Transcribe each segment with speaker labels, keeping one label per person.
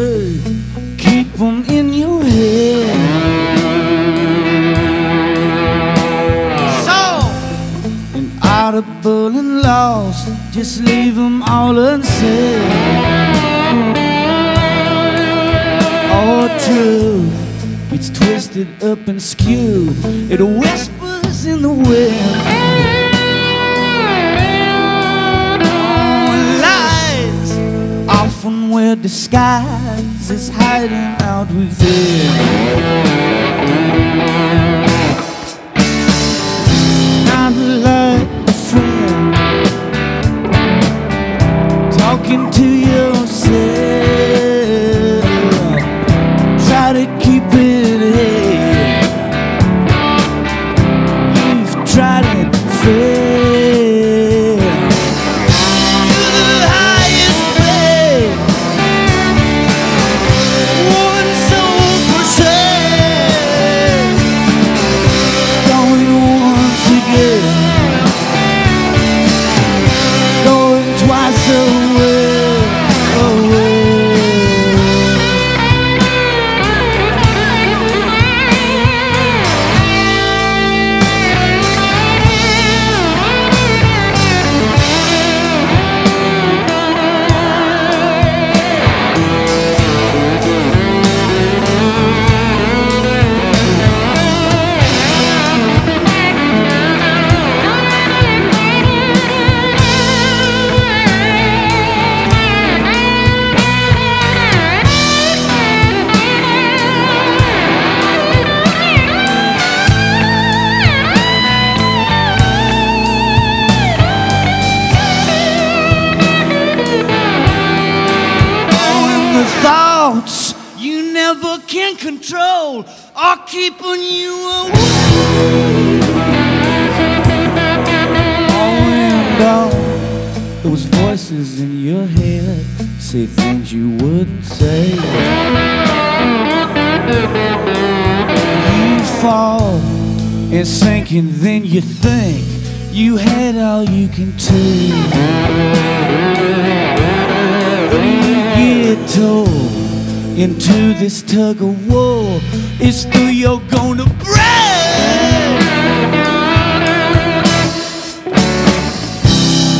Speaker 1: good. Keep them in your head. So, and audible and lost, just leave them all unsaid. All truth gets twisted up and skewed. It whispers in the wind. Often wear is hiding out within. Can control are keeping you away. And those voices in your head say things you wouldn't say. You fall and sink, and then you think you had all you can take. You get told into this tug of war. It's through you're gonna break.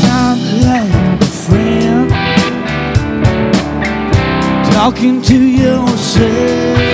Speaker 1: Not like a friend talking to yourself.